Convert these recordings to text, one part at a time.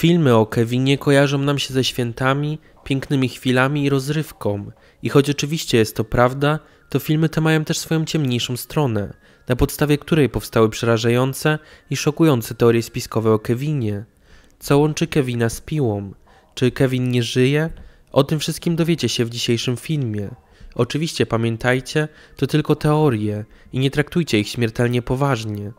Filmy o Kevinie kojarzą nam się ze świętami, pięknymi chwilami i rozrywką. I choć oczywiście jest to prawda, to filmy te mają też swoją ciemniejszą stronę, na podstawie której powstały przerażające i szokujące teorie spiskowe o Kevinie. Co łączy Kevina z piłą? Czy Kevin nie żyje? O tym wszystkim dowiecie się w dzisiejszym filmie. Oczywiście pamiętajcie, to tylko teorie i nie traktujcie ich śmiertelnie poważnie.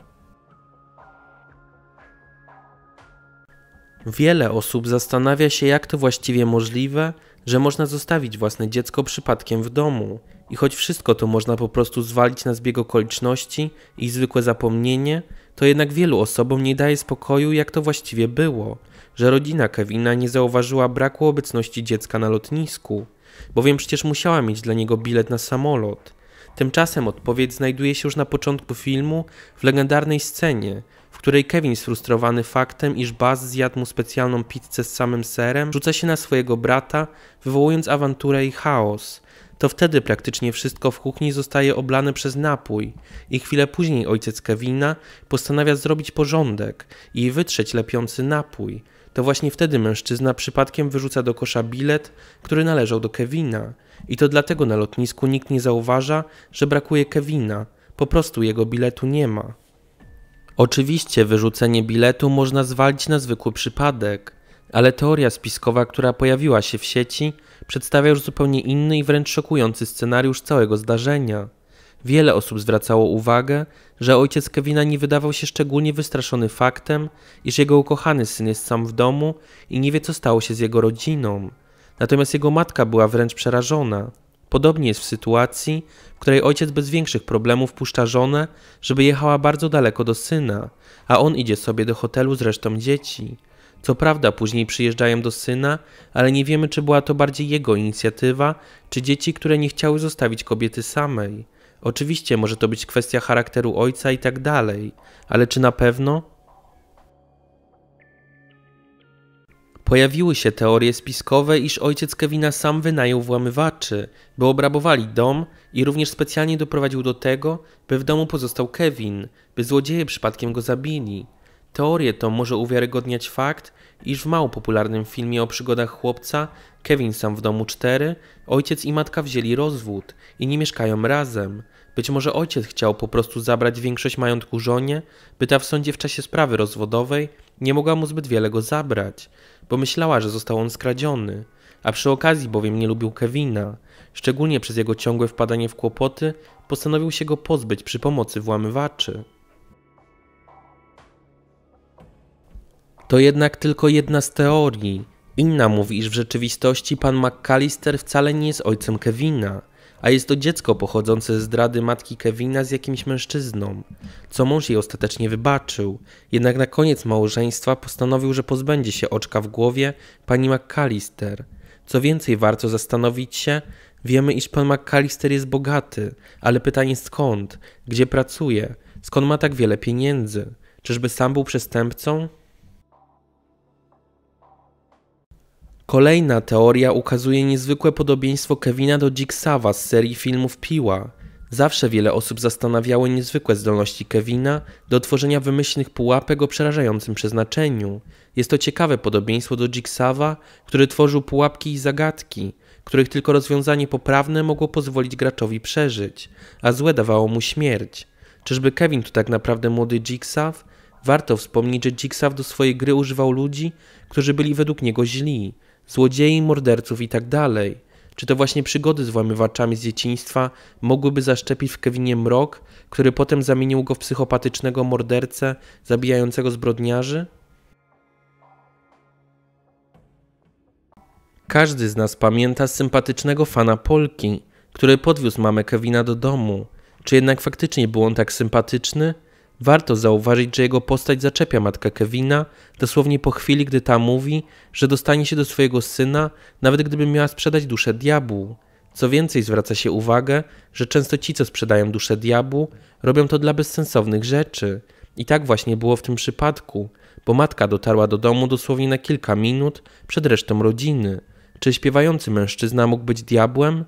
Wiele osób zastanawia się, jak to właściwie możliwe, że można zostawić własne dziecko przypadkiem w domu. I choć wszystko to można po prostu zwalić na zbieg okoliczności i zwykłe zapomnienie, to jednak wielu osobom nie daje spokoju, jak to właściwie było, że rodzina Kevina nie zauważyła braku obecności dziecka na lotnisku, bowiem przecież musiała mieć dla niego bilet na samolot. Tymczasem odpowiedź znajduje się już na początku filmu w legendarnej scenie, w której Kevin sfrustrowany faktem, iż Buzz zjadł mu specjalną pizzę z samym serem, rzuca się na swojego brata, wywołując awanturę i chaos. To wtedy praktycznie wszystko w kuchni zostaje oblane przez napój i chwilę później ojciec Kevina postanawia zrobić porządek i wytrzeć lepiący napój. To właśnie wtedy mężczyzna przypadkiem wyrzuca do kosza bilet, który należał do Kevina. I to dlatego na lotnisku nikt nie zauważa, że brakuje Kevina. Po prostu jego biletu nie ma. Oczywiście wyrzucenie biletu można zwalić na zwykły przypadek, ale teoria spiskowa, która pojawiła się w sieci, przedstawia już zupełnie inny i wręcz szokujący scenariusz całego zdarzenia. Wiele osób zwracało uwagę, że ojciec Kevina nie wydawał się szczególnie wystraszony faktem, iż jego ukochany syn jest sam w domu i nie wie, co stało się z jego rodziną. Natomiast jego matka była wręcz przerażona. Podobnie jest w sytuacji, w której ojciec bez większych problemów puszcza żonę, żeby jechała bardzo daleko do syna, a on idzie sobie do hotelu z resztą dzieci. Co prawda, później przyjeżdżają do syna, ale nie wiemy, czy była to bardziej jego inicjatywa, czy dzieci, które nie chciały zostawić kobiety samej. Oczywiście może to być kwestia charakteru ojca i tak dalej, ale czy na pewno? Pojawiły się teorie spiskowe, iż ojciec Kevina sam wynajął włamywaczy, by obrabowali dom i również specjalnie doprowadził do tego, by w domu pozostał Kevin, by złodzieje przypadkiem go zabili. Teorię to może uwiarygodniać fakt, iż w mało popularnym filmie o przygodach chłopca Kevin sam w domu 4, ojciec i matka wzięli rozwód i nie mieszkają razem. Być może ojciec chciał po prostu zabrać większość majątku żonie, by ta w sądzie w czasie sprawy rozwodowej nie mogła mu zbyt wiele go zabrać, bo myślała, że został on skradziony, a przy okazji bowiem nie lubił Kevina, szczególnie przez jego ciągłe wpadanie w kłopoty, postanowił się go pozbyć przy pomocy włamywaczy. To jednak tylko jedna z teorii. Inna mówi, iż w rzeczywistości pan McCallister wcale nie jest ojcem Kevina, a jest to dziecko pochodzące ze zdrady matki Kevina z jakimś mężczyzną, co mąż jej ostatecznie wybaczył, jednak na koniec małżeństwa postanowił, że pozbędzie się oczka w głowie pani McCallister. Co więcej, warto zastanowić się, wiemy, iż pan McCallister jest bogaty, ale pytanie skąd, gdzie pracuje, skąd ma tak wiele pieniędzy? Czyżby sam był przestępcą? Kolejna teoria ukazuje niezwykłe podobieństwo Kevina do Jigsawa z serii filmów Piła. Zawsze wiele osób zastanawiało niezwykłe zdolności Kevina do tworzenia wymyślnych pułapek o przerażającym przeznaczeniu. Jest to ciekawe podobieństwo do Jigsawa, który tworzył pułapki i zagadki, których tylko rozwiązanie poprawne mogło pozwolić graczowi przeżyć, a złe dawało mu śmierć. Czyżby Kevin to tak naprawdę młody Jigsaw? Warto wspomnieć, że Jigsaw do swojej gry używał ludzi, którzy byli według niego źli, złodziei, morderców itd. Tak Czy to właśnie przygody z włamywaczami z dzieciństwa mogłyby zaszczepić w Kevinie mrok, który potem zamienił go w psychopatycznego mordercę zabijającego zbrodniarzy? Każdy z nas pamięta sympatycznego fana Polki, który podwiózł mamę Kevina do domu. Czy jednak faktycznie był on tak sympatyczny? Warto zauważyć, że jego postać zaczepia matkę Kevina dosłownie po chwili, gdy ta mówi, że dostanie się do swojego syna, nawet gdyby miała sprzedać duszę diabłu. Co więcej, zwraca się uwagę, że często ci, co sprzedają duszę diabłu, robią to dla bezsensownych rzeczy. I tak właśnie było w tym przypadku, bo matka dotarła do domu dosłownie na kilka minut przed resztą rodziny. Czy śpiewający mężczyzna mógł być diabłem?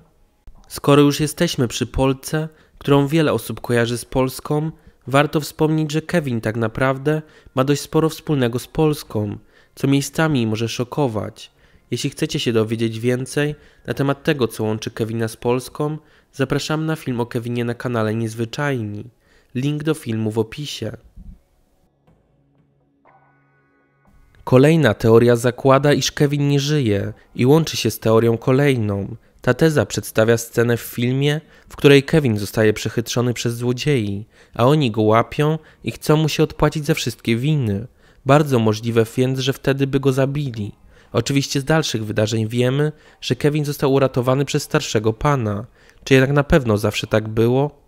Skoro już jesteśmy przy Polce, którą wiele osób kojarzy z Polską, Warto wspomnieć, że Kevin tak naprawdę ma dość sporo wspólnego z Polską. co miejscami może szokować. Jeśli chcecie się dowiedzieć więcej na temat tego, co łączy Kevina z Polską, zapraszam na film o Kevinie na kanale Niezwyczajni. Link do filmu w opisie. Kolejna teoria zakłada, iż Kevin nie żyje i łączy się z teorią kolejną. Ta teza przedstawia scenę w filmie, w której Kevin zostaje przechytrzony przez złodziei, a oni go łapią i chcą mu się odpłacić za wszystkie winy. Bardzo możliwe więc, że wtedy by go zabili. Oczywiście z dalszych wydarzeń wiemy, że Kevin został uratowany przez starszego pana. Czy jednak na pewno zawsze tak było?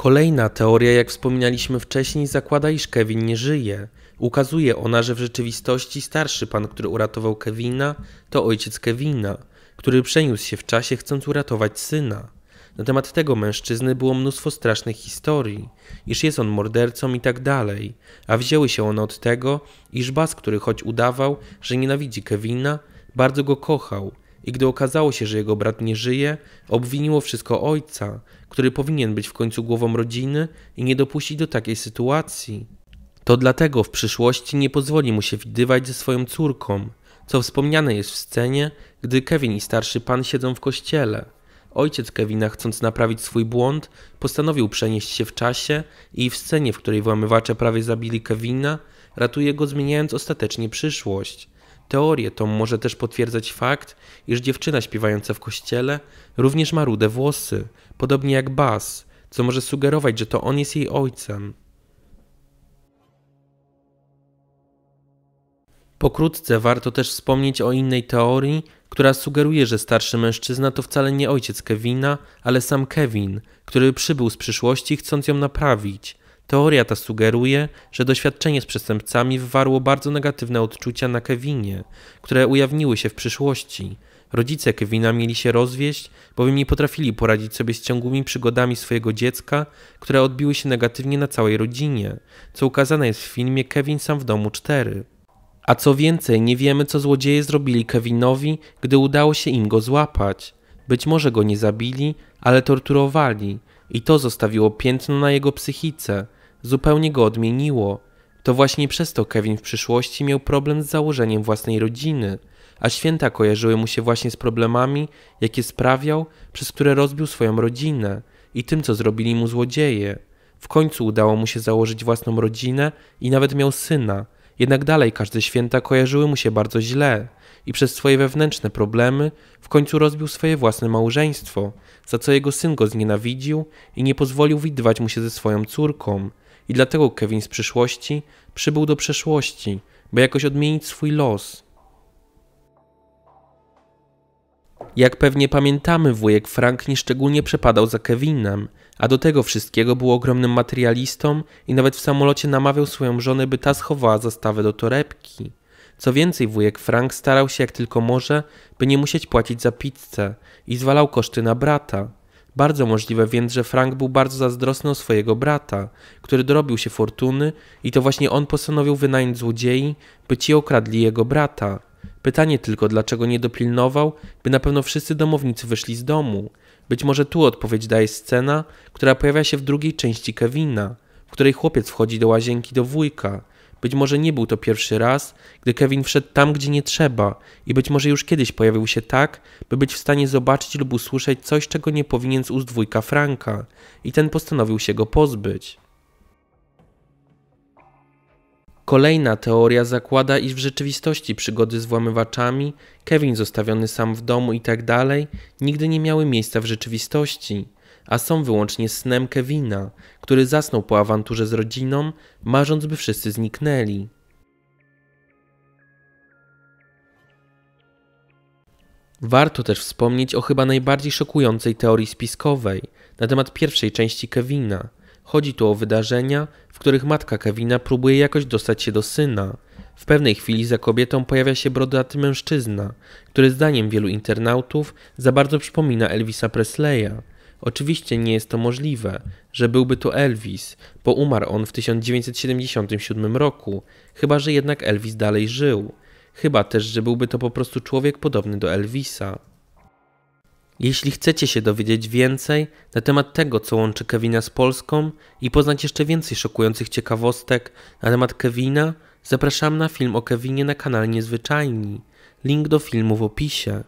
Kolejna teoria, jak wspominaliśmy wcześniej, zakłada, iż Kevin nie żyje. Ukazuje ona, że w rzeczywistości starszy pan, który uratował Kevina, to ojciec Kevina, który przeniósł się w czasie, chcąc uratować syna. Na temat tego mężczyzny było mnóstwo strasznych historii, iż jest on mordercą i tak dalej, a wzięły się one od tego, iż Bas, który choć udawał, że nienawidzi Kevina, bardzo go kochał i gdy okazało się, że jego brat nie żyje, obwiniło wszystko ojca, który powinien być w końcu głową rodziny i nie dopuścić do takiej sytuacji. To dlatego w przyszłości nie pozwoli mu się widywać ze swoją córką, co wspomniane jest w scenie, gdy Kevin i starszy pan siedzą w kościele. Ojciec Kevina, chcąc naprawić swój błąd, postanowił przenieść się w czasie i w scenie, w której włamywacze prawie zabili Kevina, ratuje go zmieniając ostatecznie przyszłość. Teorię tą może też potwierdzać fakt, iż dziewczyna śpiewająca w kościele również ma rude włosy, podobnie jak Bas, co może sugerować, że to on jest jej ojcem. Pokrótce warto też wspomnieć o innej teorii, która sugeruje, że starszy mężczyzna to wcale nie ojciec Kevina, ale sam Kevin, który przybył z przyszłości chcąc ją naprawić. Teoria ta sugeruje, że doświadczenie z przestępcami wywarło bardzo negatywne odczucia na Kevinie, które ujawniły się w przyszłości. Rodzice Kevina mieli się rozwieść, bowiem nie potrafili poradzić sobie z ciągłymi przygodami swojego dziecka, które odbiły się negatywnie na całej rodzinie, co ukazane jest w filmie Kevin sam w domu 4. A co więcej, nie wiemy, co złodzieje zrobili Kevinowi, gdy udało się im go złapać. Być może go nie zabili, ale torturowali, i to zostawiło piętno na jego psychice, zupełnie go odmieniło. To właśnie przez to Kevin w przyszłości miał problem z założeniem własnej rodziny, a święta kojarzyły mu się właśnie z problemami, jakie sprawiał, przez które rozbił swoją rodzinę i tym, co zrobili mu złodzieje. W końcu udało mu się założyć własną rodzinę i nawet miał syna, jednak dalej każde święta kojarzyły mu się bardzo źle i przez swoje wewnętrzne problemy w końcu rozbił swoje własne małżeństwo, za co jego syn go znienawidził i nie pozwolił widywać mu się ze swoją córką. I dlatego Kevin z przyszłości przybył do przeszłości, by jakoś odmienić swój los. Jak pewnie pamiętamy, wujek Frank nieszczególnie przepadał za Kevinem, a do tego wszystkiego był ogromnym materialistą i nawet w samolocie namawiał swoją żonę, by ta schowała zastawę do torebki. Co więcej, wujek Frank starał się jak tylko może, by nie musieć płacić za pizzę i zwalał koszty na brata. Bardzo możliwe więc, że Frank był bardzo zazdrosny o swojego brata, który dorobił się fortuny i to właśnie on postanowił wynająć złodziei, by ci okradli jego brata. Pytanie tylko, dlaczego nie dopilnował, by na pewno wszyscy domownicy wyszli z domu. Być może tu odpowiedź daje scena, która pojawia się w drugiej części Kevina, w której chłopiec wchodzi do łazienki do wujka. Być może nie był to pierwszy raz, gdy Kevin wszedł tam, gdzie nie trzeba, i być może już kiedyś pojawił się tak, by być w stanie zobaczyć lub usłyszeć coś, czego nie powinien z ust Franka, i ten postanowił się go pozbyć. Kolejna teoria zakłada, iż w rzeczywistości przygody z włamywaczami, Kevin zostawiony sam w domu itd. Tak nigdy nie miały miejsca w rzeczywistości, a są wyłącznie snem Kevina, który zasnął po awanturze z rodziną, marząc by wszyscy zniknęli. Warto też wspomnieć o chyba najbardziej szokującej teorii spiskowej na temat pierwszej części Kevina – Chodzi tu o wydarzenia, w których matka Kevina próbuje jakoś dostać się do syna. W pewnej chwili za kobietą pojawia się brodaty mężczyzna, który zdaniem wielu internautów za bardzo przypomina Elvisa Presleya. Oczywiście nie jest to możliwe, że byłby to Elvis, bo umarł on w 1977 roku, chyba że jednak Elvis dalej żył. Chyba też, że byłby to po prostu człowiek podobny do Elvisa. Jeśli chcecie się dowiedzieć więcej na temat tego, co łączy Kevina z Polską i poznać jeszcze więcej szokujących ciekawostek na temat Kevina, zapraszam na film o Kevinie na kanale Niezwyczajni. Link do filmu w opisie.